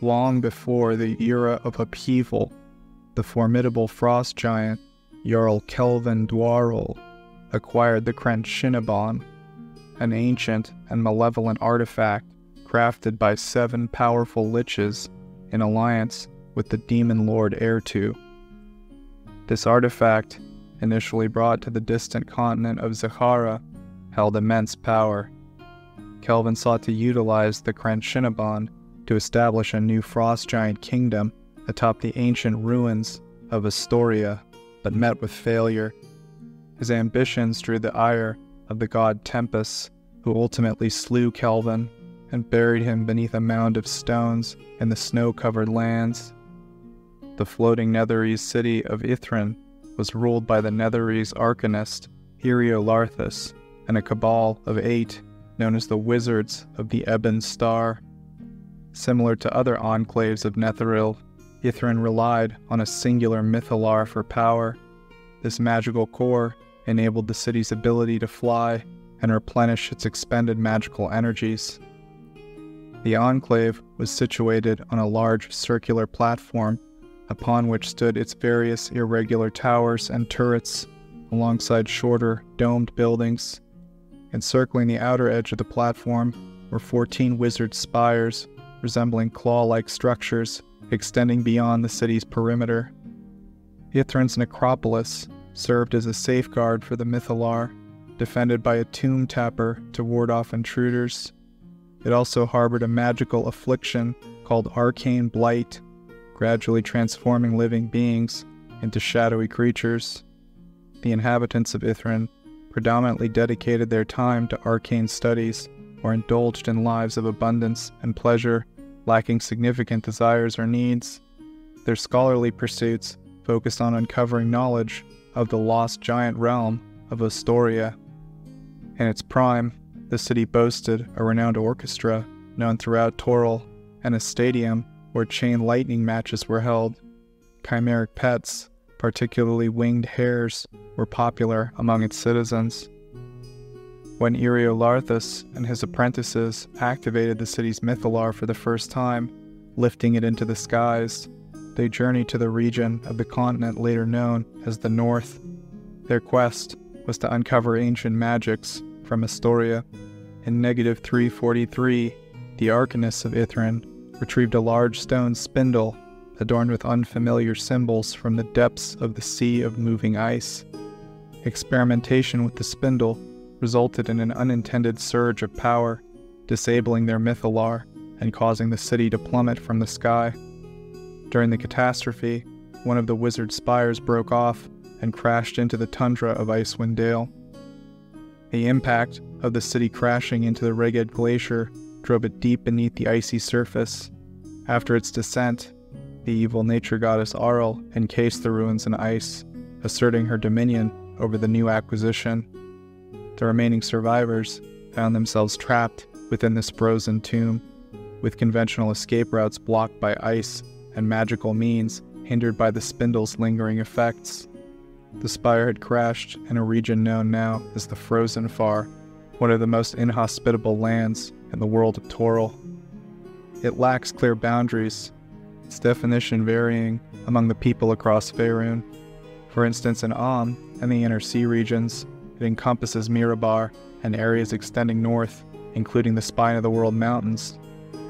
long before the era of upheaval, the formidable frost giant Jarl Kelvin Dwarrel acquired the Crenshinibon, an ancient and malevolent artifact crafted by seven powerful liches in alliance with the demon lord Errtu. This artifact, initially brought to the distant continent of Zakhara, held immense power. Kelvin sought to utilize the Crenshinibon to establish a new frost giant kingdom atop the ancient ruins of Ostoria, but met with failure. His ambitions drew the ire of the god Tempus, who ultimately slew Kelvin and buried him beneath a mound of stones in the snow covered lands. The floating Netherese city of Ythryn was ruled by the Netherese arcanist Iriolarthas and a cabal of eight known as the Wizards of the Ebon Star. Similar to other enclaves of Netheril, Ythryn relied on a singular mythallar for power. This magical core enabled the city's ability to fly and replenish its expended magical energies. The enclave was situated on a large circular platform upon which stood its various irregular towers and turrets, alongside shorter, domed buildings. Encircling the outer edge of the platform were 14 wizard spires, resembling claw like structures extending beyond the city's perimeter. Ythryn's necropolis served as a safeguard for the Mythallar, defended by a tomb tapper to ward off intruders. It also harbored a magical affliction called Arcane Blight, gradually transforming living beings into shadowy creatures. The inhabitants of Ythryn predominantly dedicated their time to arcane studies or indulged in lives of abundance and pleasure, lacking significant desires or needs. Their scholarly pursuits focused on uncovering knowledge of the lost giant realm of Ostoria. In its prime, the city boasted a renowned orchestra known throughout Toril and a stadium where chain lightning matches were held. Chimeric pets, particularly winged hares, were popular among its citizens. When Iriolarthas and his apprentices activated the city's mythallar for the first time, lifting it into the skies, they journeyed to the region of the continent later known as the North. Their quest was to uncover ancient magics from Ostoria. In negative 343, the Arcanists of Ythryn retrieved a large stone spindle adorned with unfamiliar symbols from the depths of the sea of moving ice. Experimentation with the spindle resulted in an unintended surge of power, disabling their mythallar and causing the city to plummet from the sky. During the catastrophe, one of the wizard spires broke off and crashed into the tundra of Icewind Dale. The impact of the city crashing into the Reghed Glacier drove it deep beneath the icy surface. After its descent, the evil nature goddess Auril encased the ruins in ice, asserting her dominion over the new acquisition. The remaining survivors found themselves trapped within this frozen tomb, with conventional escape routes blocked by ice and magical means hindered by the spindle's lingering effects. The spire had crashed in a region known now as the Frozen Far, one of the most inhospitable lands in the world of Toril. It lacks clear boundaries, its definition varying among the people across Faerun. For instance, in Amn and the inner sea regions, it encompasses Mirabar and areas extending north, including the Spine of the World Mountains.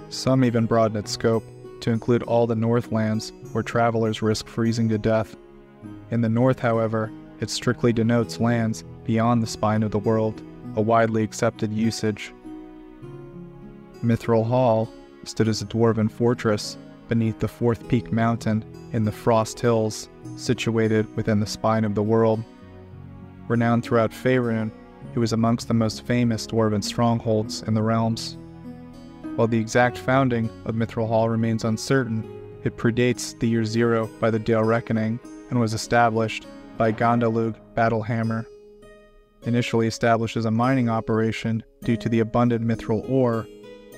Some even broaden its scope to include all the Northlands where travelers risk freezing to death. In the north, however, it strictly denotes lands beyond the Spine of the World, a widely accepted usage. Mithril Hall stood as a dwarven fortress beneath the Fourth Peak Mountain in the Frost Hills, situated within the spine of the world. Renowned throughout Faerun, it was amongst the most famous dwarven strongholds in the realms. While the exact founding of Mithril Hall remains uncertain, it predates the year zero by the Dale Reckoning and was established by Gandalug Battlehammer. Initially established as a mining operation due to the abundant mithril ore,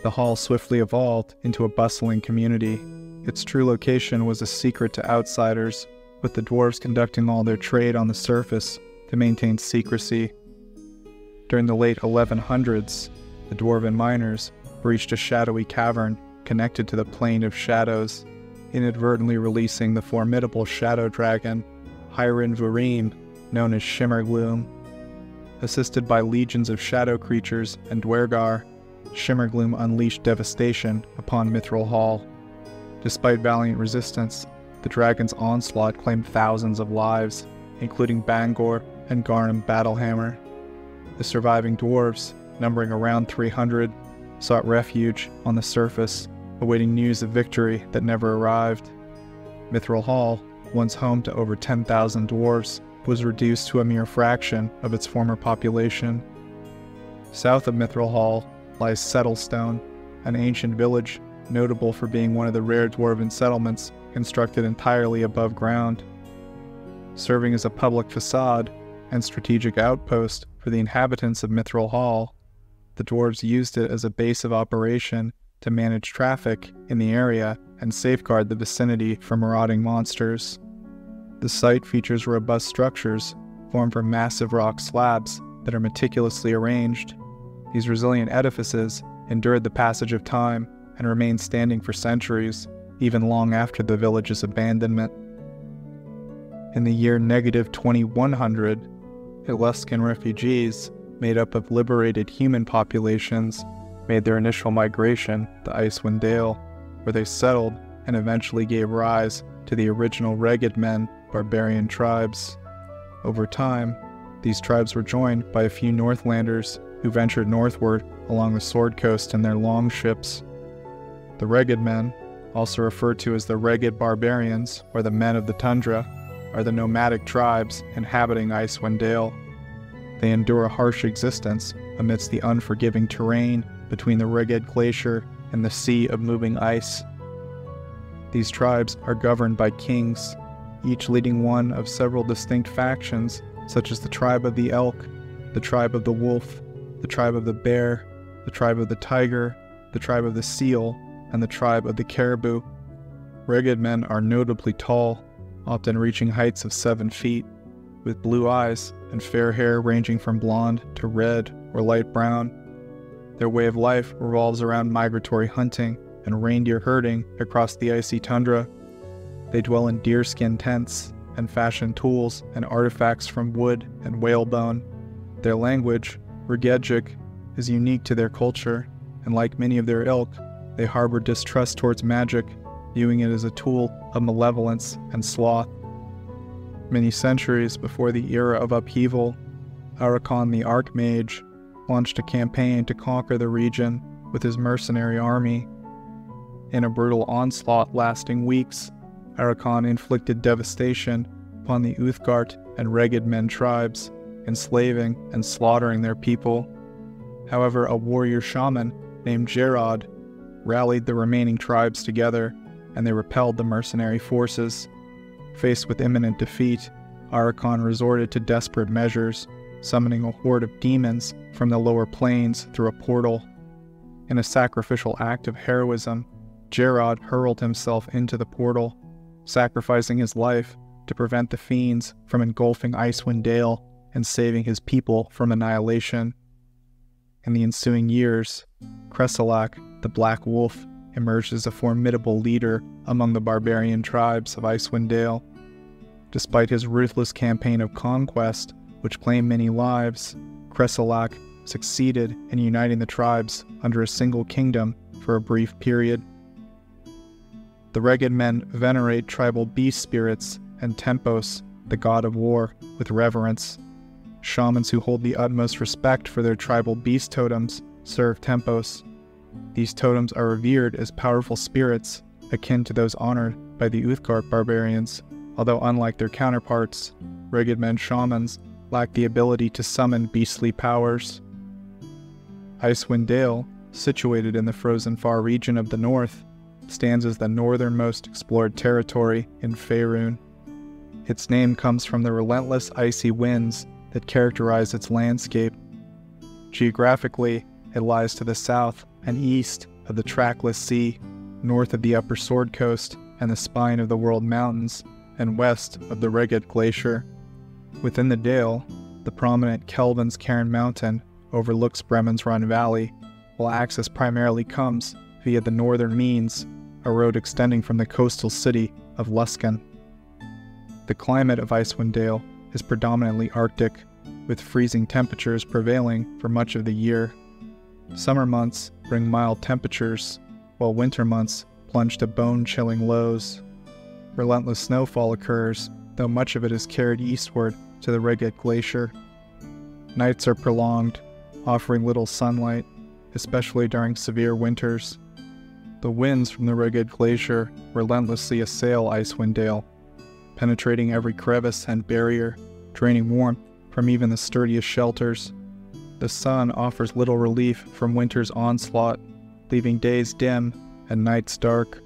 the hall swiftly evolved into a bustling community. Its true location was a secret to outsiders, with the dwarves conducting all their trade on the surface to maintain secrecy. During the late 1100s, the dwarven miners breached a shadowy cavern connected to the plane of shadows, inadvertently releasing the formidable shadow dragon, Hyrin known as Shimmergloom. Assisted by legions of shadow creatures and Duergar, Shimmergloom unleashed devastation upon Mithril Hall. Despite valiant resistance, the dragon's onslaught claimed thousands of lives, including Bangor and Garumn Battlehammer. The surviving dwarves, numbering around 300, sought refuge on the surface, awaiting news of victory that never arrived. Mithril Hall, once home to over 10,000 dwarves, was reduced to a mere fraction of its former population. South of Mithril Hall lies Settlestone, an ancient village notable for being one of the rare dwarven settlements constructed entirely above ground. Serving as a public facade and strategic outpost for the inhabitants of Mithril Hall, the dwarves used it as a base of operation to manage traffic in the area and safeguard the vicinity from marauding monsters. The site features robust structures formed from massive rock slabs that are meticulously arranged. These resilient edifices endured the passage of time and remained standing for centuries, even long after the village's abandonment. In the year negative 2100, Illuskan refugees, made up of liberated human populations, made their initial migration to Icewind Dale, where they settled and eventually gave rise to the original Reghed Men barbarian tribes. Over time, these tribes were joined by a few Northlanders who ventured northward along the Sword Coast in their long ships. The Reghed Men, also referred to as the Reghed Barbarians or the Men of the Tundra, are the nomadic tribes inhabiting Icewind Dale. They endure a harsh existence amidst the unforgiving terrain between the Reghed Glacier and the sea of moving ice. These tribes are governed by kings, each leading one of several distinct factions, such as the tribe of the elk, the tribe of the wolf, the tribe of the bear, the tribe of the tiger, the tribe of the seal, and the tribe of the caribou. Reghed men are notably tall, often reaching heights of seven feet, with blue eyes and fair hair ranging from blonde to red or light brown. Their way of life revolves around migratory hunting and reindeer herding across the icy tundra. They dwell in deerskin tents and fashion tools and artifacts from wood and whalebone. Their language, Reghedjic, is unique to their culture, and like many of their ilk, they harbor distrust towards magic, viewing it as a tool of malevolence and sloth. Many centuries before the era of upheaval, Arakon the Archmage launched a campaign to conquer the region with his mercenary army. In a brutal onslaught lasting weeks, Arakon inflicted devastation upon the Uthgardt and Reghed Men tribes, enslaving and slaughtering their people. However, a warrior shaman named Jerrod rallied the remaining tribes together, and they repelled the mercenary forces. Faced with imminent defeat, Arakon resorted to desperate measures, summoning a horde of demons from the lower planes through a portal. In a sacrificial act of heroism, Jerrod hurled himself into the portal, sacrificing his life to prevent the fiends from engulfing Icewind Dale and saving his people from annihilation. In the ensuing years, Kresselack, the Black Wolf, emerged as a formidable leader among the barbarian tribes of Icewind Dale. Despite his ruthless campaign of conquest, which claimed many lives, Kresselack succeeded in uniting the tribes under a single kingdom for a brief period. The Reghed Men venerate tribal beast spirits and Tempus, the god of war, with reverence. Shamans who hold the utmost respect for their tribal beast totems serve Tempus. These totems are revered as powerful spirits, akin to those honored by the Uthgardt barbarians, although unlike their counterparts, Reghed Men shamans lack the ability to summon beastly powers. Icewind Dale, situated in the frozen far region of the north, stands as the northernmost explored territory in Faerun. Its name comes from the relentless icy winds that characterize its landscape. Geographically, it lies to the south and east of the trackless sea, north of the upper Sword Coast and the spine of the World Mountains, and west of the Reghed Glacier. Within the dale, the prominent Kelvin's Cairn Mountain overlooks Bremen's Run Valley, while access primarily comes via the Northern Means, a road extending from the coastal city of Luskan. The climate of Icewind Dale is predominantly Arctic, with freezing temperatures prevailing for much of the year. Summer months bring mild temperatures, while winter months plunge to bone chilling lows. Relentless snowfall occurs, though much of it is carried eastward to the Reghed Glacier. Nights are prolonged, offering little sunlight, especially during severe winters. The winds from the Reghed Glacier relentlessly assail Icewind Dale, penetrating every crevice and barrier, draining warmth from even the sturdiest shelters. The sun offers little relief from winter's onslaught, leaving days dim and nights dark.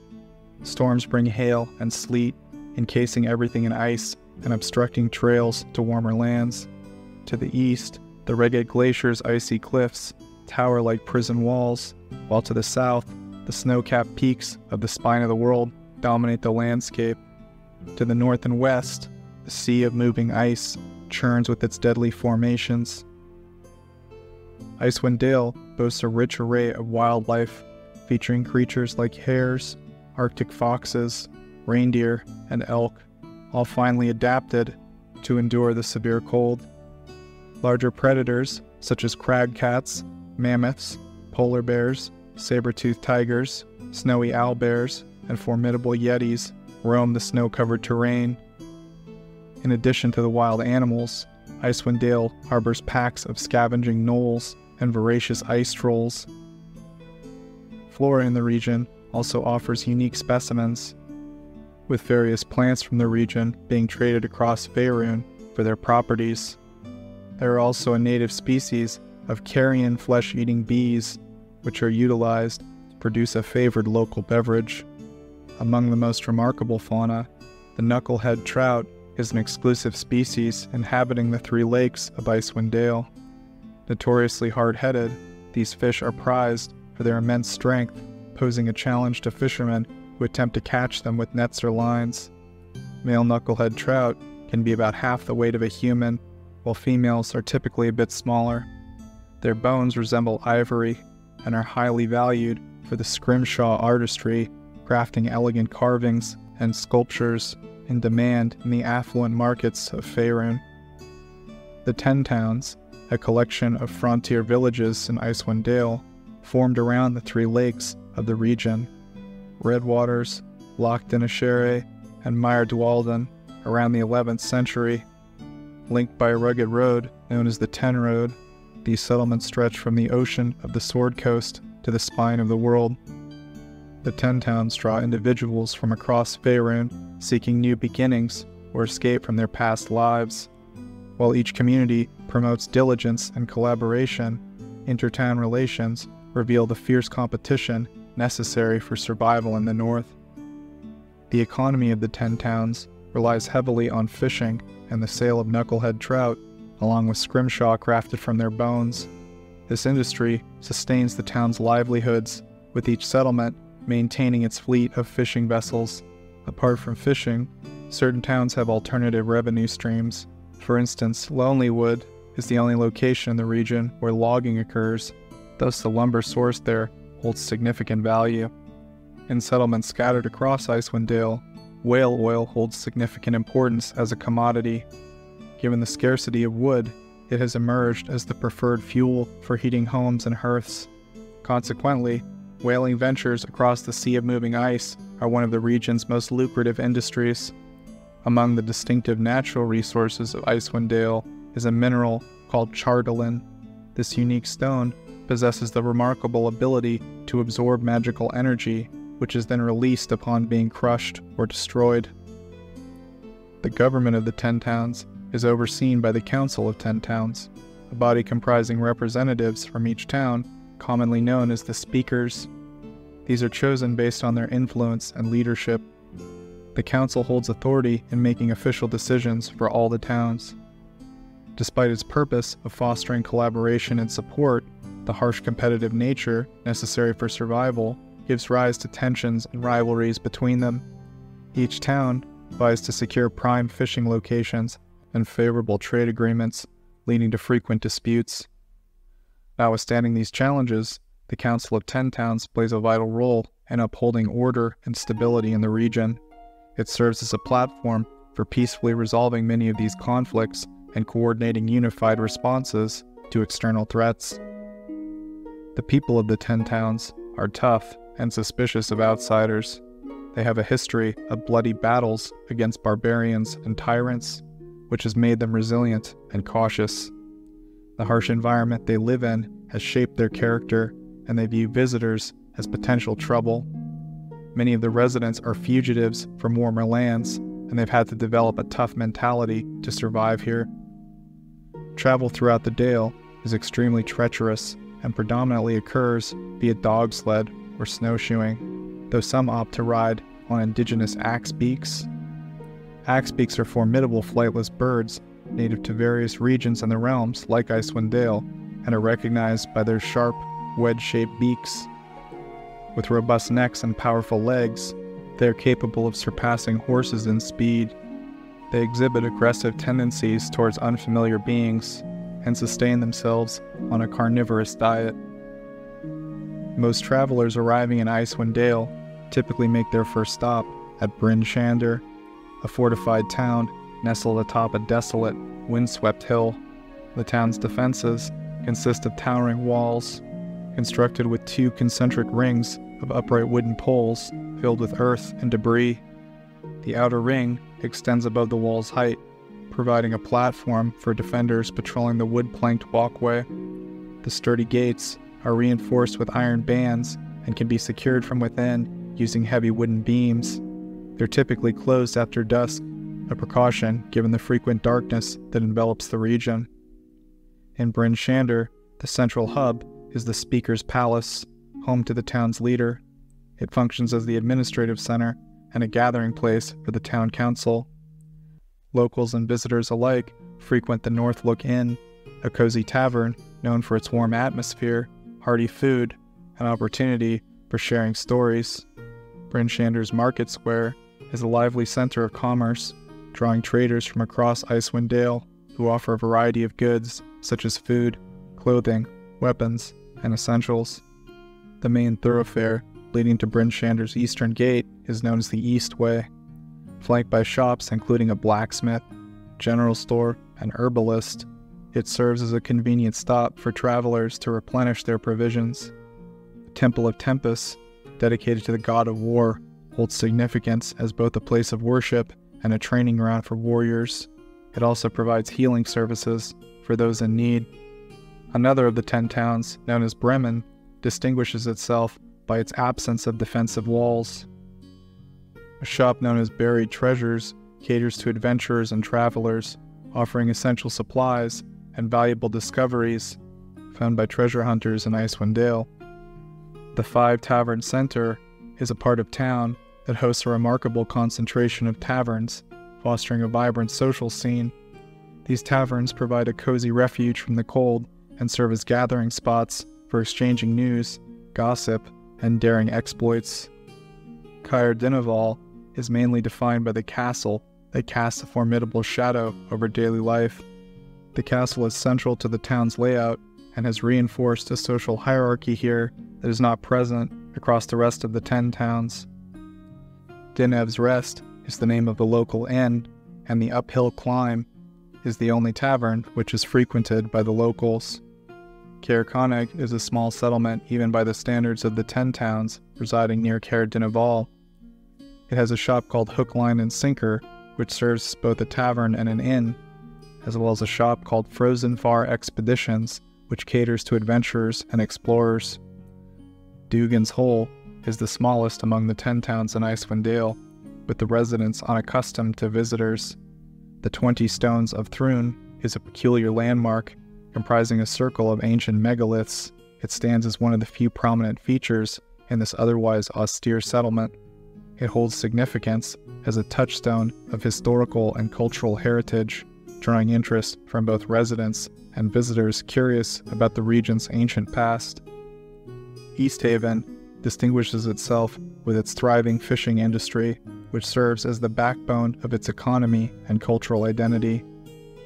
Storms bring hail and sleet, encasing everything in ice and obstructing trails to warmer lands. To the east, the Reghed Glacier's icy cliffs tower like prison walls, while to the south, the snow capped peaks of the spine of the world dominate the landscape. To the north and west, the sea of moving ice churns with its deadly formations. Icewind Dale boasts a rich array of wildlife, featuring creatures like hares, Arctic foxes, reindeer, and elk, all finely adapted to endure the severe cold. Larger predators, such as crag cats, mammoths, polar bears, saber-toothed tigers, snowy owlbears, and formidable yetis, roam the snow covered terrain in addition to the wild animals, Icewind Dale harbors packs of scavenging gnolls and voracious ice trolls. Flora in the region also offers unique specimens, with various plants from the region being traded across Faerun for their properties. There are also a native species of carrion flesh eating bees, which are utilized to produce a favored local beverage. Among the most remarkable fauna, the knucklehead trout is an exclusive species inhabiting the three lakes of Icewind Dale. Notoriously hard headed, these fish are prized for their immense strength, posing a challenge to fishermen who attempt to catch them with nets or lines. Male knucklehead trout can be about half the weight of a human, while females are typically a bit smaller. Their bones resemble ivory and are highly valued for the scrimshaw artistry, crafting elegant carvings and sculptures in demand in the affluent markets of Faerun. The Ten Towns, a collection of frontier villages in Icewind Dale, formed around the three lakes of the region Redwaters, Loch Dinneshere, and Maer Dualdon around the 11th century. Linked by a rugged road known as the Ten Road, these settlements stretch from the ocean of the Sword Coast to the spine of the world. The Ten Towns draw individuals from across Faerun seeking new beginnings or escape from their past lives. While each community promotes diligence and collaboration, intertown relations reveal the fierce competition necessary for survival in the North. The economy of the Ten Towns relies heavily on fishing and the sale of knucklehead trout, along with scrimshaw crafted from their bones. This industry sustains the town's livelihoods, with each settlement maintaining its fleet of fishing vessels. Apart from fishing, certain towns have alternative revenue streams. For instance, Lonelywood is the only location in the region where logging occurs, thus, the lumber sourced there holds significant value. In settlements scattered across Icewind Dale, whale oil holds significant importance as a commodity. Given the scarcity of wood, it has emerged as the preferred fuel for heating homes and hearths. Consequently, Whaling ventures across the sea of moving ice are one of the region's most lucrative industries. Among the distinctive natural resources of Icewind Dale is a mineral called chardalyn. This unique stone possesses the remarkable ability to absorb magical energy, which is then released upon being crushed or destroyed. The government of the Ten Towns is overseen by the Council of Ten Towns, a body comprising representatives from each town commonly known as the speakers. These are chosen based on their influence and leadership. The council holds authority in making official decisions for all the towns. Despite its purpose of fostering collaboration and support, the harsh competitive nature necessary for survival gives rise to tensions and rivalries between them. Each town vies to secure prime fishing locations and favorable trade agreements, leading to frequent disputes. Notwithstanding these challenges, the Council of Ten Towns plays a vital role in upholding order and stability in the region. It serves as a platform for peacefully resolving many of these conflicts and coordinating unified responses to external threats. The people of the Ten Towns are tough and suspicious of outsiders. They have a history of bloody battles against barbarians and tyrants, which has made them resilient and cautious. The harsh environment they live in has shaped their character, and they view visitors as potential trouble. Many of the residents are fugitives from warmer lands, and they've had to develop a tough mentality to survive here. Travel throughout the Dale is extremely treacherous and predominantly occurs via dog sled or snowshoeing, though some opt to ride on indigenous axe beaks. Axe beaks are formidable flightless birds native to various regions in the realms like Icewind Dale and are recognized by their sharp, wedge shaped beaks. With robust necks and powerful legs, they are capable of surpassing horses in speed. They exhibit aggressive tendencies towards unfamiliar beings and sustain themselves on a carnivorous diet. Most travelers arriving in Icewind Dale typically make their first stop at Bryn Shander, a fortified town nestled atop a desolate, windswept hill. The town's defenses consist of towering walls, constructed with two concentric rings of upright wooden poles filled with earth and debris. The outer ring extends above the wall's height, providing a platform for defenders patrolling the wood planked walkway. The sturdy gates are reinforced with iron bands and can be secured from within using heavy wooden beams. They're typically closed after dusk, a precaution given the frequent darkness that envelops the region. In Bryn Shander, the central hub is the Speaker's Palace, home to the town's leader. It functions as the administrative center and a gathering place for the town council. Locals and visitors alike frequent the North Look Inn, a cozy tavern known for its warm atmosphere hearty food, and opportunity for sharing stories. Bryn Shander's Market Square is a lively center of commerce, drawing traders from across Icewind Dale who offer a variety of goods such as food, clothing, weapons, and essentials. The main thoroughfare leading to Bryn Shander's eastern gate is known as the East Way, flanked by shops including a blacksmith, general store, and herbalist. It serves as a convenient stop for travelers to replenish their provisions. The Temple of Tempus, dedicated to the god of war, holds significance as both a place of worship and a training ground for warriors. It also provides healing services for those in need. Another of the ten towns, known as Bremen, distinguishes itself by its absence of defensive walls. A shop known as Buried Treasures caters to adventurers and travelers, offering essential supplies and valuable discoveries found by treasure hunters in Icewind Dale. The Five Tavern Center is a part of town that hosts a remarkable concentration of taverns, fostering a vibrant social scene. These taverns provide a cozy refuge from the cold and serve as gathering spots for exchanging news, gossip, and daring exploits. Dineval is mainly defined by the castle that casts a formidable shadow over daily life. The castle is central to the town's layout and has reinforced a social hierarchy here that is not present across the rest of the ten towns. Dinev's Rest is the name of the local inn, and the Uphill Climb is the only tavern which is frequented by the locals. Konig is a small settlement even by the standards of the ten towns residing near Caer Dineval. It has a shop called Hook, Line, and Sinker, which serves both a tavern and an inn, as well as a shop called Frozen Far Expeditions, which caters to adventurers and explorers. Dougan's Hole is the smallest among the 10 towns in Icewind Dale, with the residents unaccustomed to visitors. The 20 Stones of Thrun is a peculiar landmark comprising a circle of ancient megaliths. It stands as one of the few prominent features in this otherwise austere settlement. It holds significance as a touchstone of historical and cultural heritage drawing interest from both residents and visitors curious about the region's ancient past. East Haven distinguishes itself with its thriving fishing industry, which serves as the backbone of its economy and cultural identity.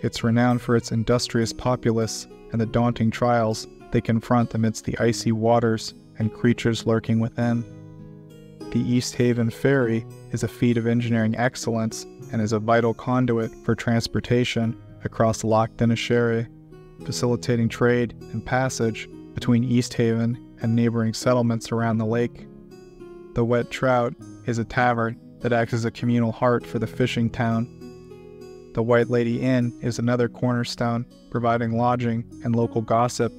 It's renowned for its industrious populace and the daunting trials they confront amidst the icy waters and creatures lurking within. The East Haven Ferry is a feat of engineering excellence and is a vital conduit for transportation across Loch Dinneshere, facilitating trade and passage between East Haven and neighboring settlements around the lake. The Wet Trout is a tavern that acts as a communal heart for the fishing town. The White Lady Inn is another cornerstone, providing lodging and local gossip.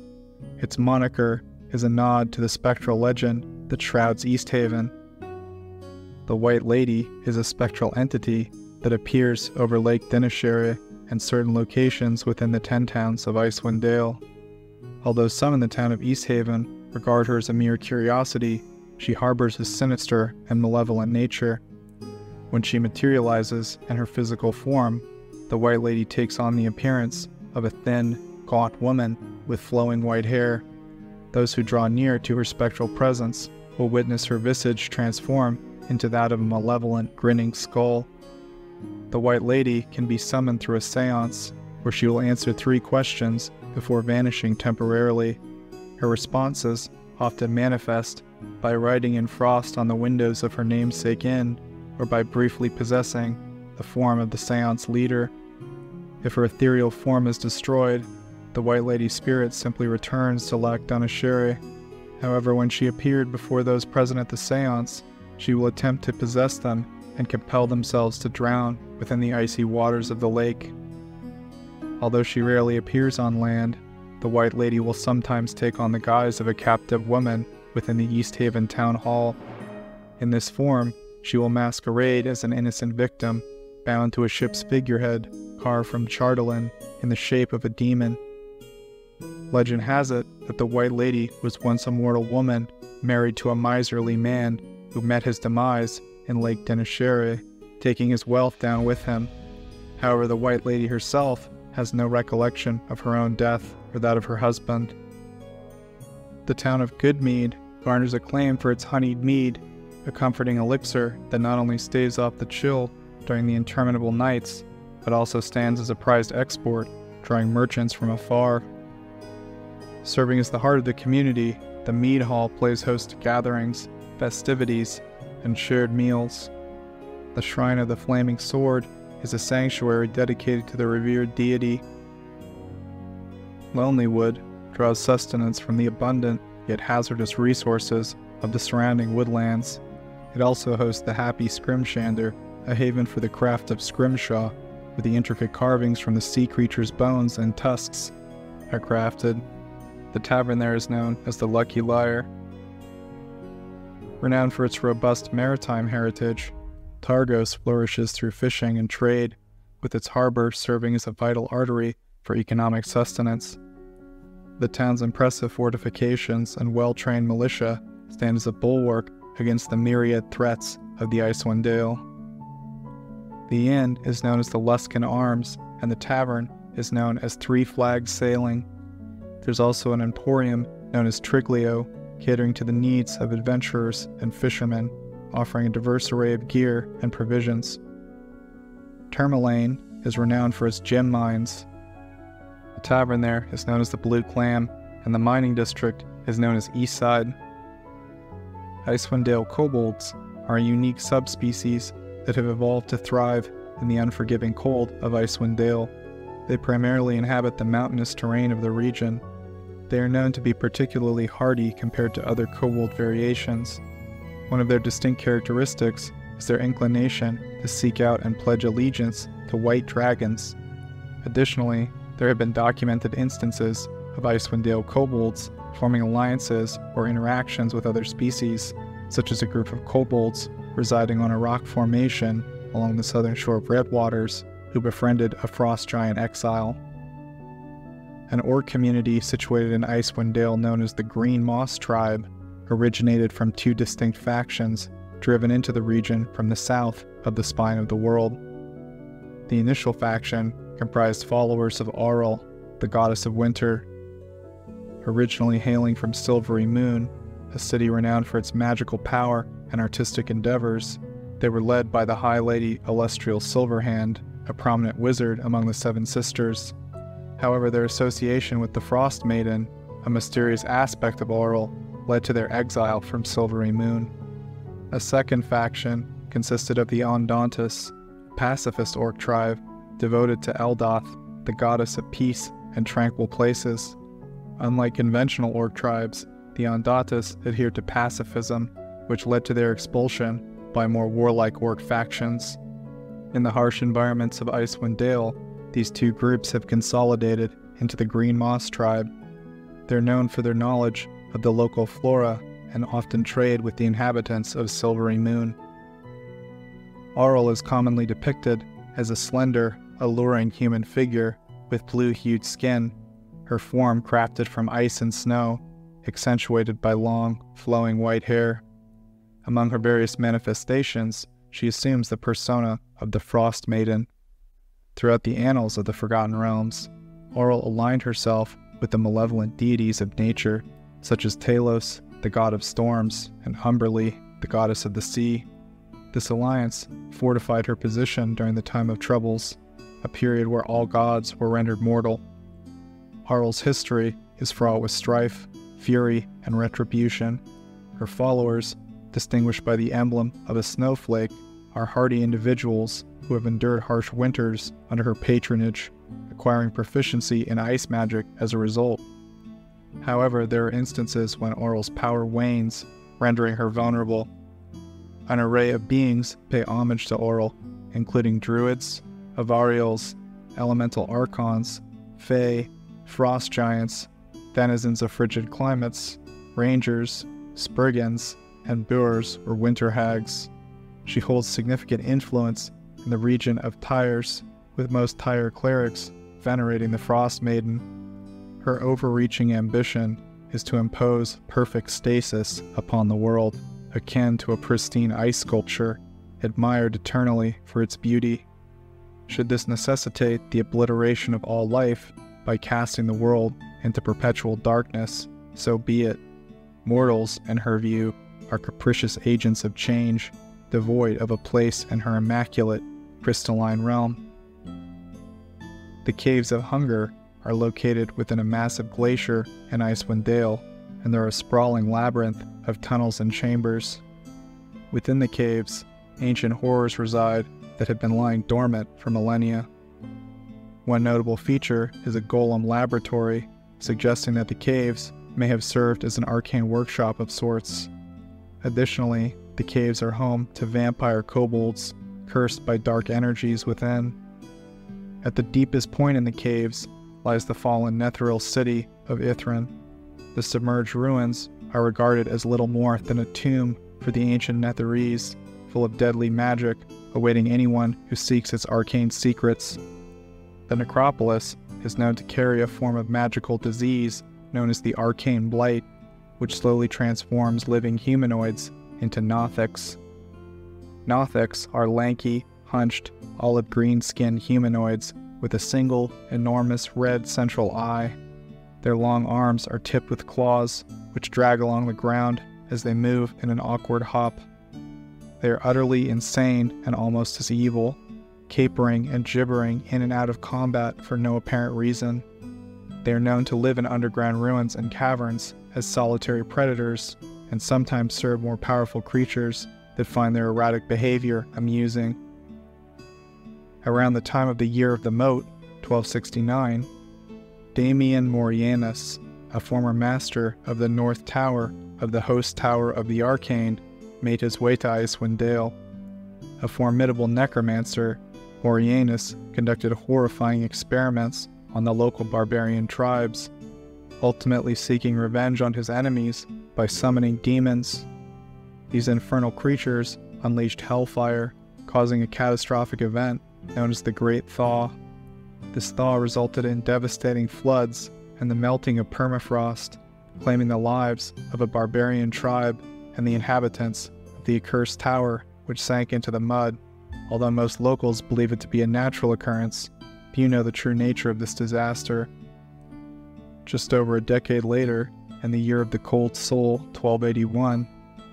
Its moniker is a nod to the spectral legend that shrouds East Haven. The White Lady is a spectral entity that appears over Lake Dinneshere and certain locations within the ten towns of Icewind Dale. Although some in the town of East Haven regard her as a mere curiosity, she harbors a sinister and malevolent nature. When she materializes in her physical form, the White Lady takes on the appearance of a thin, gaunt woman with flowing white hair. Those who draw near to her spectral presence will witness her visage transform into that of a malevolent, grinning skull. The White Lady can be summoned through a seance, where she will answer three questions before vanishing temporarily. Her responses often manifest by writing in frost on the windows of her namesake inn, or by briefly possessing the form of the seance leader. If her ethereal form is destroyed, the White Lady's spirit simply returns to Dinneshere. However, when she appeared before those present at the seance, she will attempt to possess them and compel themselves to drown within the icy waters of the lake. Although she rarely appears on land, the White Lady will sometimes take on the guise of a captive woman within the East Haven Town Hall. In this form, she will masquerade as an innocent victim, bound to a ship's figurehead carved from chardalyn in the shape of a demon. Legend has it that the White Lady was once a mortal woman married to a miserly man who met his demise in Lake Dinneshere, taking his wealth down with him. However, the White Lady herself has no recollection of her own death or that of her husband. The town of Goodmead garners acclaim for its honeyed mead, a comforting elixir that not only staves off the chill during the interminable nights, but also stands as a prized export, drawing merchants from afar. Serving as the heart of the community, the Mead Hall plays host to gatherings, festivities, and shared meals. The Shrine of the Flaming Sword is a sanctuary dedicated to the revered deity. Lonelywood draws sustenance from the abundant yet hazardous resources of the surrounding woodlands. It also hosts the Happy Scrimshander, a haven for the craft of scrimshaw, where the intricate carvings from the sea creature's bones and tusks are crafted. The tavern there is known as the Lucky Liar. Renowned for its robust maritime heritage, Targos flourishes through fishing and trade, with its harbor serving as a vital artery for economic sustenance. The town's impressive fortifications and well trained militia stand as a bulwark against the myriad threats of the Icewind Dale. The inn is known as the Luskan Arms, and the tavern is known as Three Flags Sailing. There's also an emporium known as Triglio, catering to the needs of adventurers and fishermen, offering a diverse array of gear and provisions. Termalaine is renowned for its gem mines. The tavern there is known as the Blue Clam, and the mining district is known as Eastside. Icewind Dale kobolds are a unique subspecies that have evolved to thrive in the unforgiving cold of Icewind Dale. They primarily inhabit the mountainous terrain of the region. They are known to be particularly hardy compared to other kobold variations. One of their distinct characteristics is their inclination to seek out and pledge allegiance to white dragons. Additionally, there have been documented instances of Icewind Dale kobolds forming alliances or interactions with other species, such as a group of kobolds residing on a rock formation along the southern shore of Redwaters who befriended a frost giant exile. An orc community situated in Icewind Dale known as the Green Moss Tribe originated from two distinct factions driven into the region from the south of the spine of the world. The initial faction comprised followers of Auril, the goddess of winter. Originally hailing from Silvery Moon, a city renowned for its magical power and artistic endeavors, they were led by the High Lady Alustriel Silverhand, a prominent wizard among the Seven Sisters. However, their association with the Frost Maiden, a mysterious aspect of Auril, led to their exile from Silvery Moon. A second faction consisted of the Ondontis, pacifist orc tribe devoted to Eldath, the goddess of peace and tranquil places. Unlike conventional orc tribes, the Ondontis adhered to pacifism, which led to their expulsion by more warlike orc factions. In the harsh environments of Icewind Dale, these two groups have consolidated into the Green Moss tribe. They're known for their knowledge of the local flora and often trade with the inhabitants of Silvery Moon. Auril is commonly depicted as a slender, alluring human figure with blue hued skin, her form crafted from ice and snow, accentuated by long, flowing white hair. Among her various manifestations, she assumes the persona of the Frost Maiden. Throughout the annals of the Forgotten Realms, Auril aligned herself with the malevolent deities of nature, such as Talos, the god of storms, and Umberlee, the goddess of the sea. This alliance fortified her position during the time of troubles, a period where all gods were rendered mortal. Auril's history is fraught with strife, fury, and retribution. Her followers, distinguished by the emblem of a snowflake, are hardy individuals who have endured harsh winters under her patronage, acquiring proficiency in ice magic as a result. However, there are instances when Auril's power wanes, rendering her vulnerable. An array of beings pay homage to Auril, including druids, avariels, elemental archons, fae, frost giants, denizens of frigid climates, rangers, spriggans, and boors or winter hags. She holds significant influence in the region of Tyres, with most Tyre clerics venerating the Frost Maiden. Her overreaching ambition is to impose perfect stasis upon the world, akin to a pristine ice sculpture, admired eternally for its beauty. Should this necessitate the obliteration of all life by casting the world into perpetual darkness, so be it. Mortals, in her view, are capricious agents of change, devoid of a place in her immaculate, crystalline realm. The Caves of Hunger are located within a massive glacier in Icewind Dale, and they're a sprawling labyrinth of tunnels and chambers. Within the caves, ancient horrors reside that have been lying dormant for millennia. One notable feature is a golem laboratory, suggesting that the caves may have served as an arcane workshop of sorts. Additionally, the caves are home to vampire kobolds, cursed by dark energies within. At the deepest point in the caves lies the fallen Netheril city of Ythryn. The submerged ruins are regarded as little more than a tomb for the ancient Netherese, full of deadly magic awaiting anyone who seeks its arcane secrets. The necropolis is known to carry a form of magical disease known as the arcane blight, which slowly transforms living humanoids into Nothics. Nothics are lanky, hunched, olive green skinned humanoids with a single, enormous red central eye. Their long arms are tipped with claws, which drag along the ground as they move in an awkward hop. They are utterly insane and almost as evil, capering and gibbering in and out of combat for no apparent reason. They are known to live in underground ruins and caverns as solitary predators, and sometimes serve more powerful creatures that find their erratic behavior amusing. Around the time of the Year of the Moat, 1269, Damian Morianus, a former master of the North Tower of the Host Tower of the Arcane, made his way to Icewind Dale. A formidable necromancer, Morianus conducted horrifying experiments on the local barbarian tribes, ultimately seeking revenge on his enemies by summoning demons. These infernal creatures unleashed hellfire, causing a catastrophic event known as the Great Thaw. This thaw resulted in devastating floods and the melting of permafrost, claiming the lives of a barbarian tribe and the inhabitants of the accursed tower, which sank into the mud. Although most locals believe it to be a natural occurrence, few know the true nature of this disaster. Just over a decade later, in the year of the Cold Soul, 1281,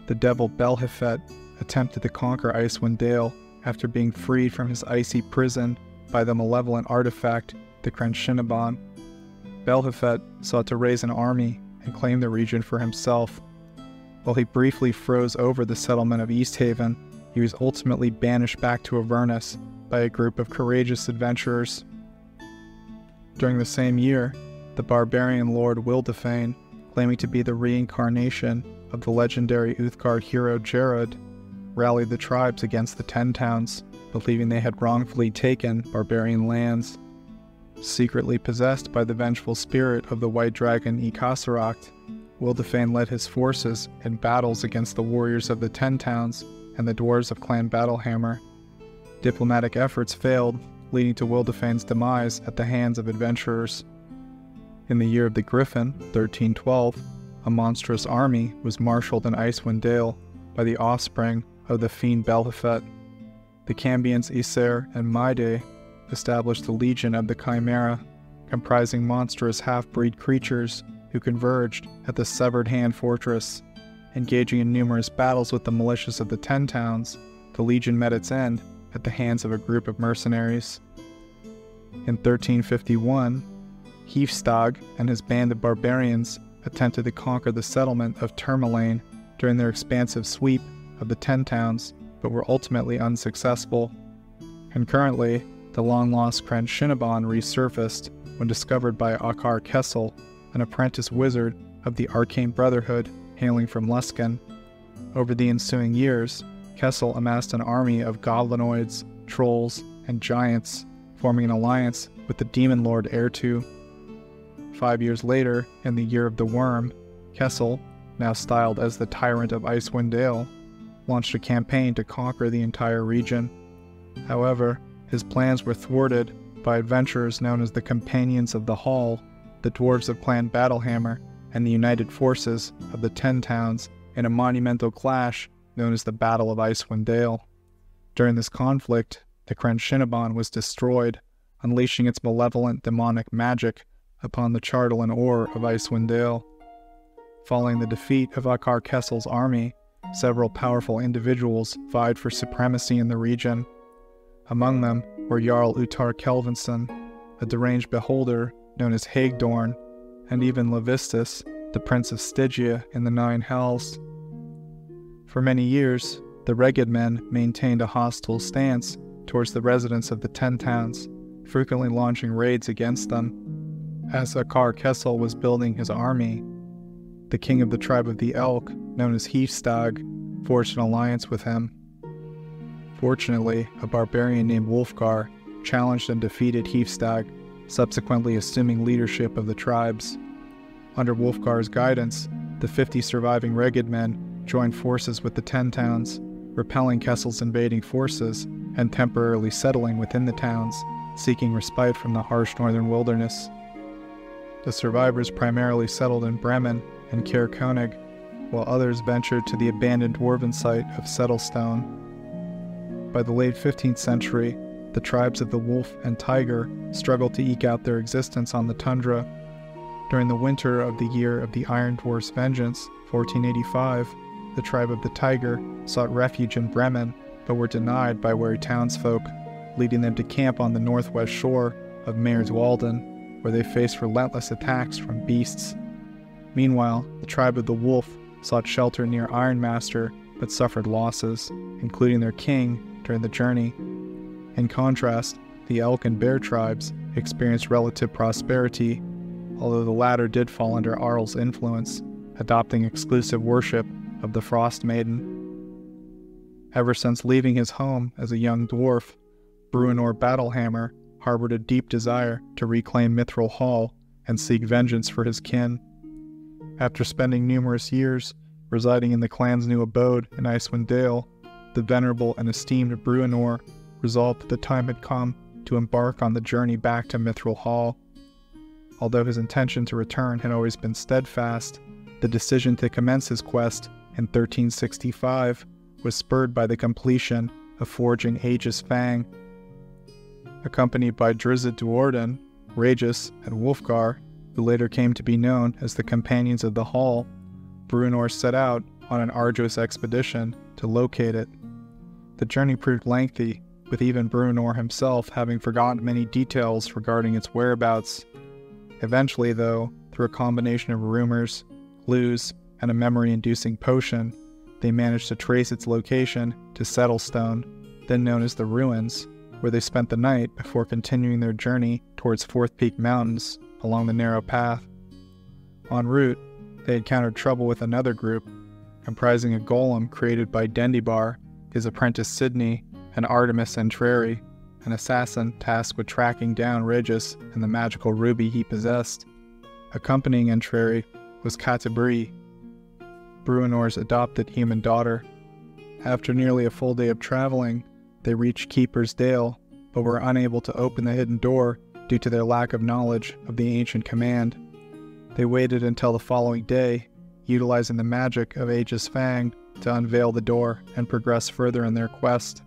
the devil Belhifet attempted to conquer Icewind Dale after being freed from his icy prison by the malevolent artifact, the Crenshinibon. Belhifet sought to raise an army and claim the region for himself. While he briefly froze over the settlement of East Haven, he was ultimately banished back to Avernus by a group of courageous adventurers. During the same year, the barbarian lord Wylfdene, claiming to be the reincarnation of the legendary Uthgardt hero Jerrod, rallied the tribes against the Ten Towns, believing they had wrongfully taken barbarian lands. Secretly possessed by the vengeful spirit of the white dragon Icasaracht, Wylfdene led his forces in battles against the warriors of the Ten Towns and the dwarves of Clan Battlehammer. Diplomatic efforts failed, leading to Wylfdene's demise at the hands of adventurers. In the year of the Griffin, 1312, a monstrous army was marshaled in Icewind Dale by the offspring of the fiend Belhifet. The Cambions Isair and Madae established the Legion of the Chimera, comprising monstrous half-breed creatures who converged at the Severed Hand Fortress. Engaging in numerous battles with the militias of the Ten Towns, the Legion met its end at the hands of a group of mercenaries. In 1351, Heafstaag and his band of barbarians attempted to conquer the settlement of Termalaine during their expansive sweep of the Ten Towns, but were ultimately unsuccessful. Concurrently, the long lost Crenn resurfaced when discovered by Akar Kessel, an apprentice wizard of the Arcane Brotherhood hailing from Luskan. Over the ensuing years, Kessel amassed an army of goblinoids, trolls, and giants, forming an alliance with the demon lord Errtu. Five years later, in the Year of the Worm, Kessel, now styled as the Tyrant of Icewind Dale, launched a campaign to conquer the entire region. However, his plans were thwarted by adventurers known as the Companions of the Hall, the dwarves of Clan Battlehammer, and the united forces of the Ten Towns in a monumental clash known as the Battle of Icewind Dale. During this conflict, the Crenshinibon was destroyed, unleashing its malevolent demonic magic upon the Chardalyn Ore of Icewind Dale. Following the defeat of Akar Kessel's army, several powerful individuals vied for supremacy in the region. Among them were Jarl Uttar Kelvinson, a deranged beholder known as Hagedorn, and even Levistus, the prince of Stygia in the Nine Hells. For many years, the Reghed Men maintained a hostile stance towards the residents of the Ten Towns, frequently launching raids against them. As Akar Kessel was building his army, the king of the tribe of the Elk, known as Heafstaag, forged an alliance with him. Fortunately, a barbarian named Wulfgar challenged and defeated Heafstaag, subsequently assuming leadership of the tribes. Under Wulfgar's guidance, the 50 surviving Reghed Men joined forces with the Ten Towns, repelling Kessel's invading forces and temporarily settling within the towns, seeking respite from the harsh northern wilderness. The survivors primarily settled in Bremen and Caer while others ventured to the abandoned dwarven site of Settlestone. By the late 15th century, the tribes of the wolf and tiger struggled to eke out their existence on the tundra. During the winter of the year of the Iron Dwarf's vengeance, 1485, the tribe of the tiger sought refuge in Bremen, but were denied by wary townsfolk, leading them to camp on the northwest shore of Maer Dualdon, where they faced relentless attacks from beasts. Meanwhile, the tribe of the wolf sought shelter near Ironmaster, but suffered losses, including their king, during the journey. In contrast, the elk and bear tribes experienced relative prosperity, although the latter did fall under Auril's influence, adopting exclusive worship of the Frost Maiden. Ever since leaving his home as a young dwarf, Bruenor Battlehammer harbored a deep desire to reclaim Mithril Hall and seek vengeance for his kin. After spending numerous years residing in the clan's new abode in Icewind Dale, the venerable and esteemed Bruenor resolved that the time had come to embark on the journey back to Mithril Hall. Although his intention to return had always been steadfast, the decision to commence his quest in 1365 was spurred by the completion of forging Aegis Fang. Accompanied by Drizzt Do'Urden, Regis, and Wulfgar, who later came to be known as the Companions of the Hall, Bruenor set out on an arduous expedition to locate it. The journey proved lengthy, with even Bruenor himself having forgotten many details regarding its whereabouts. Eventually, though, through a combination of rumors, clues, and a memory inducing potion, they managed to trace its location to Settlestone, then known as the Ruins, where they spent the night before continuing their journey towards Fourth Peak Mountains along the narrow path. En route, they encountered trouble with another group, comprising a golem created by Dendybar, his apprentice Sydney, and Artemis Entreri, an assassin tasked with tracking down Regis and the magical ruby he possessed. Accompanying Entreri was Catti-brie, Bruenor's adopted human daughter. After nearly a full day of traveling, they reached Keeper's Dale, but were unable to open the hidden door due to their lack of knowledge of the ancient command. They waited until the following day, utilizing the magic of Aegis Fang to unveil the door and progress further in their quest.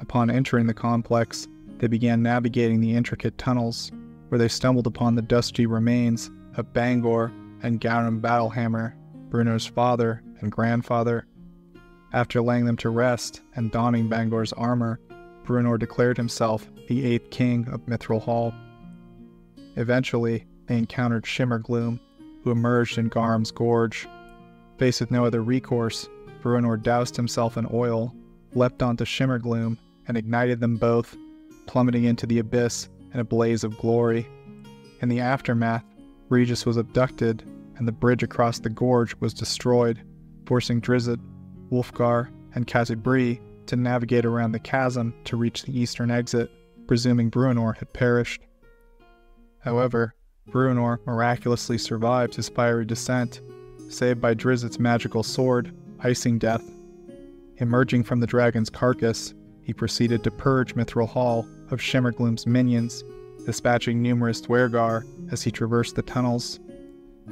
Upon entering the complex, they began navigating the intricate tunnels, where they stumbled upon the dusty remains of Bangor and Garumn Battlehammer, Bruenor's father and grandfather. After laying them to rest and donning Bangor's armor, Bruenor declared himself the eighth king of Mithril Hall. Eventually, they encountered Shimmergloom, who emerged in Garumn's Gorge. Faced with no other recourse, Bruenor doused himself in oil, leapt onto Shimmergloom, and ignited them both, plummeting into the abyss in a blaze of glory. In the aftermath, Regis was abducted, and the bridge across the gorge was destroyed, forcing Drizzt, Wulfgar, and Catti-brie to navigate around the chasm to reach the eastern exit, presuming Bruenor had perished. However, Bruenor miraculously survived his fiery descent, saved by Drizzt's magical sword, Icingdeath. Emerging from the dragon's carcass, he proceeded to purge Mithril Hall of Shimmergloom's minions, dispatching numerous Duergar as he traversed the tunnels.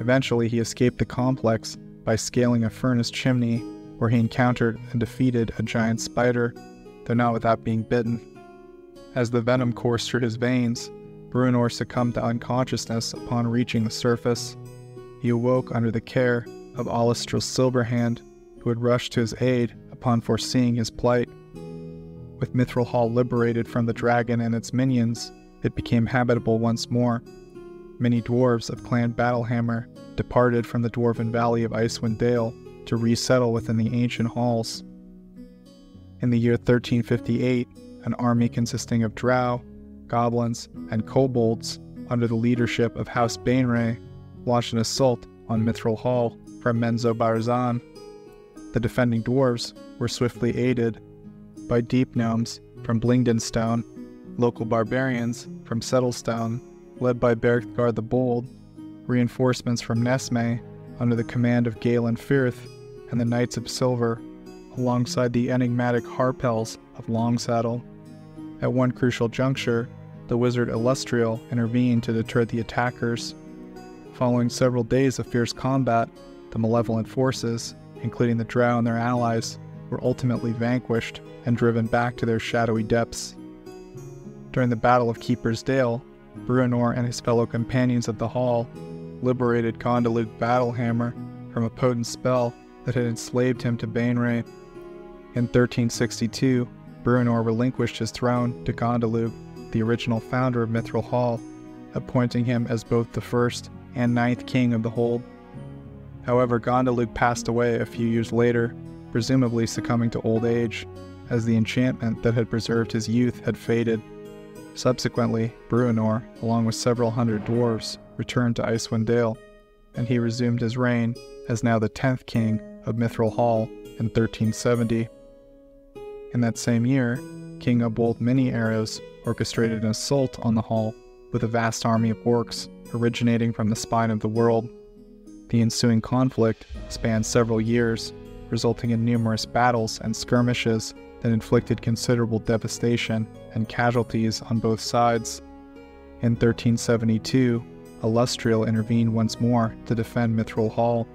Eventually, he escaped the complex by scaling a furnace chimney where he encountered and defeated a giant spider, though not without being bitten. As the venom coursed through his veins, Bruenor succumbed to unconsciousness upon reaching the surface. He awoke under the care of Alustriel Silverhand, who had rushed to his aid upon foreseeing his plight. With Mithril Hall liberated from the dragon and its minions, it became habitable once more. Many dwarves of Clan Battlehammer departed from the dwarven valley of Icewind Dale to resettle within the ancient halls. In the year 1358, an army consisting of drow, goblins, and kobolds, under the leadership of House Baenre, launched an assault on Mithril Hall from Menzoberranzan. The defending dwarves were swiftly aided by deep gnomes from Blingdenstone, local barbarians from Settlestone, led by Berkthgar the Bold, reinforcements from Nesme under the command of Galen Firth, and the Knights of Silver, alongside the enigmatic Harpells of Longsaddle. At one crucial juncture, the wizard Alustriel intervened to deter the attackers. Following several days of fierce combat, the malevolent forces, including the Drow and their allies, were ultimately vanquished and driven back to their shadowy depths. During the Battle of Keeper's Dale, Bruenor and his fellow companions of the Hall liberated Gandalug Battlehammer from a potent spell that had enslaved him to Baenre. In 1362, Bruenor relinquished his throne to Gandalug, the original founder of Mithril Hall, appointing him as both the first and ninth king of the hold. However, Gandalug passed away a few years later, presumably succumbing to old age, as the enchantment that had preserved his youth had faded. Subsequently, Bruenor, along with several hundred dwarves, returned to Icewind Dale, and he resumed his reign as now the tenth king of Mithril Hall in 1370. In that same year, King Obould Many Arrows orchestrated an assault on the hall with a vast army of orcs originating from the spine of the world. The ensuing conflict spanned several years, resulting in numerous battles and skirmishes that inflicted considerable devastation and casualties on both sides. In 1372, Alustriel intervened once more to defend Mithril Hall.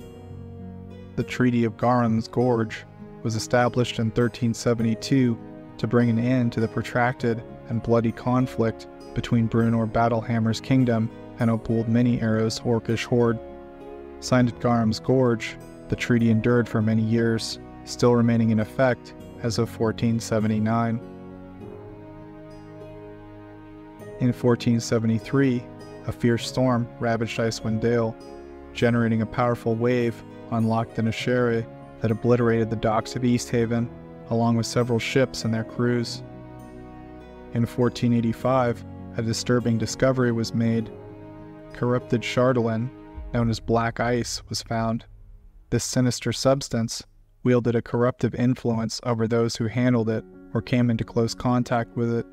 The Treaty of Garumn's Gorge was established in 1372 to bring an end to the protracted and bloody conflict between Bruenor Battlehammer's kingdom and Obould Many Arrows' orcish horde. Signed at Garumn's Gorge, the treaty endured for many years, still remaining in effect as of 1479. In 1473, a fierce storm ravaged Icewind Dale. generating a powerful wave unlocked the Nesheri that obliterated the docks of East Haven, along with several ships and their crews. In 1485, a disturbing discovery was made. Corrupted chardalyn, known as black ice, was found. This sinister substance wielded a corruptive influence over those who handled it or came into close contact with it.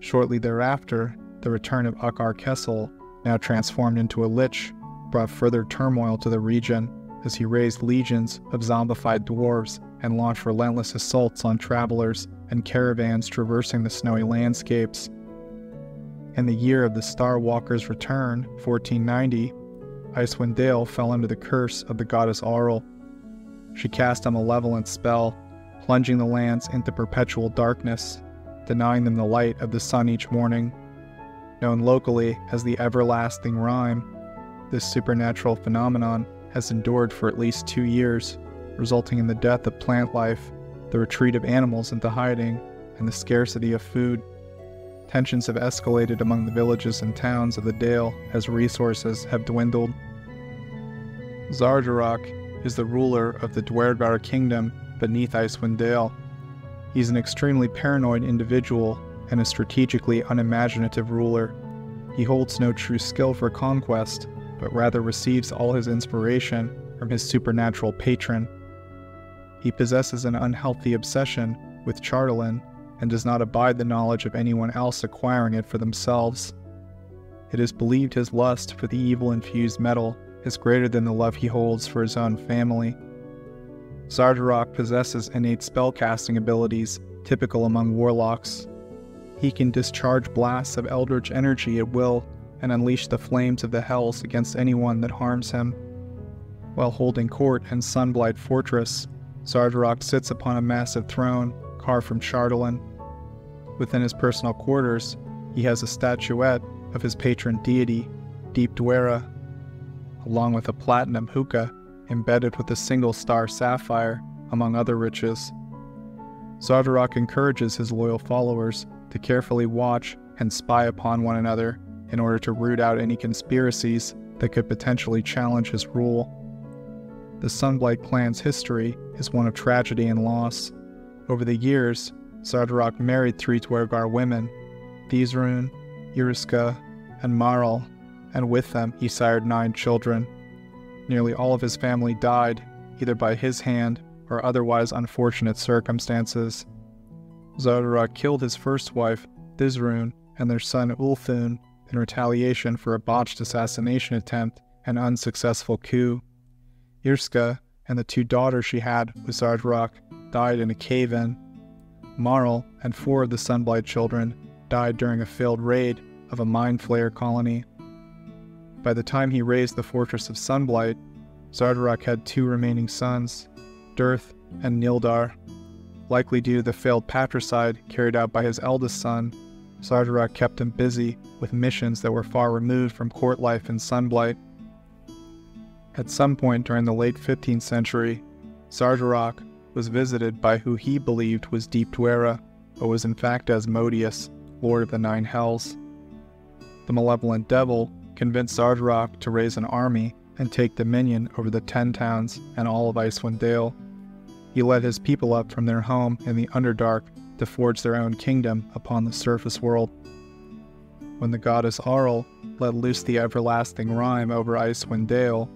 Shortly thereafter, the return of Akar Kessel, now transformed into a lich, brought further turmoil to the region as he raised legions of zombified dwarves and launched relentless assaults on travelers and caravans traversing the snowy landscapes. In the year of the Star Walker's return, 1490, Icewind Dale fell under the curse of the goddess Auril. She cast a malevolent spell, plunging the lands into perpetual darkness, denying them the light of the sun each morning. Known locally as the Everlasting Rime, this supernatural phenomenon has endured for at least two years, resulting in the death of plant life, the retreat of animals into hiding, and the scarcity of food. Tensions have escalated among the villages and towns of the Dale as resources have dwindled. Xardorok is the ruler of the Duergar kingdom beneath Icewind Dale. He's an extremely paranoid individual and a strategically unimaginative ruler. He holds no true skill for conquest, but rather receives all his inspiration from his supernatural patron. He possesses an unhealthy obsession with chardalyn and does not abide the knowledge of anyone else acquiring it for themselves. It is believed his lust for the evil infused metal is greater than the love he holds for his own family. Xardorok possesses innate spellcasting abilities typical among warlocks. He can discharge blasts of eldritch energy at will and unleash the flames of the hells against anyone that harms him. While holding court in Sunblight Fortress, Xardorok sits upon a massive throne carved from chardalyn. Within his personal quarters, he has a statuette of his patron deity, Deep Duerra, along with a platinum hookah embedded with a single star sapphire, among other riches. Xardorok encourages his loyal followers to carefully watch and spy upon one another in order to root out any conspiracies that could potentially challenge his rule. The Sunblight clan's history is one of tragedy and loss. Over the years, Xardorok married three Duergar women, Thizrun, Iriska, and Marl, and with them he sired nine children. Nearly all of his family died, either by his hand or otherwise unfortunate circumstances. Xardorok killed his first wife, Thizrun, and their son Ulthun in retaliation for a botched assassination attempt and unsuccessful coup. Irska and the two daughters she had with Xardorok died in a cave in. Marl and four of the Sunblight children died during a failed raid of a mind flayer colony. By the time he raised the fortress of Sunblight, Xardorok had two remaining sons, Durth and Nildar. Likely due to the failed patricide carried out by his eldest son, Xardorok kept him busy with missions that were far removed from court life in Sunblight. At some point during the late 15th century, Xardorok was visited by who he believed was Deep Duerra, but was in fact Asmodeus, Lord of the Nine Hells. The malevolent devil convinced Xardorok to raise an army and take dominion over the Ten Towns and all of Icewind Dale. He led his people up from their home in the Underdark to forge their own kingdom upon the surface world. When the goddess Auril let loose the everlasting rime over Icewind Dale,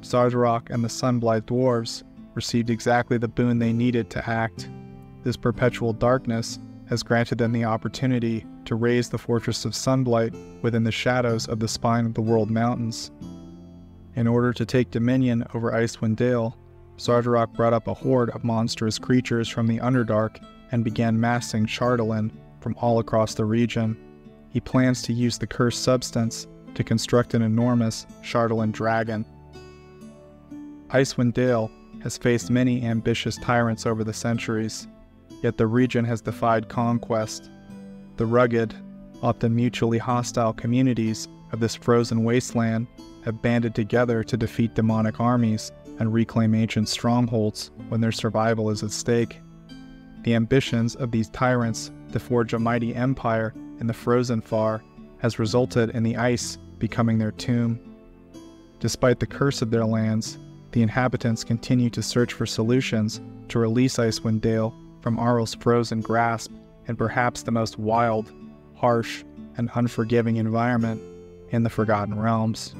Xardorok and the Sunblight dwarves received exactly the boon they needed to act. This perpetual darkness has granted them the opportunity to raise the fortress of Sunblight within the shadows of the spine of the World Mountains. In order to take dominion over Icewind Dale, Xardorok brought up a horde of monstrous creatures from the Underdark and began massing chardalyn from all across the region. He plans to use the cursed substance to construct an enormous chardalyn dragon. Icewind Dale has faced many ambitious tyrants over the centuries, yet the region has defied conquest. The rugged, often mutually hostile communities of this frozen wasteland have banded together to defeat demonic armies and reclaim ancient strongholds when their survival is at stake. The ambitions of these tyrants to forge a mighty empire in the frozen far has resulted in the ice becoming their tomb. Despite the curse of their lands, the inhabitants continue to search for solutions to release Icewind Dale from Auril's frozen grasp and perhaps the most wild, harsh, and unforgiving environment in the Forgotten Realms.